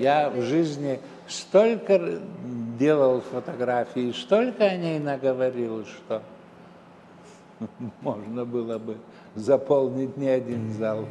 Я в жизни столько делал фотографии, столько о ней наговорил, что можно было бы заполнить не один зал.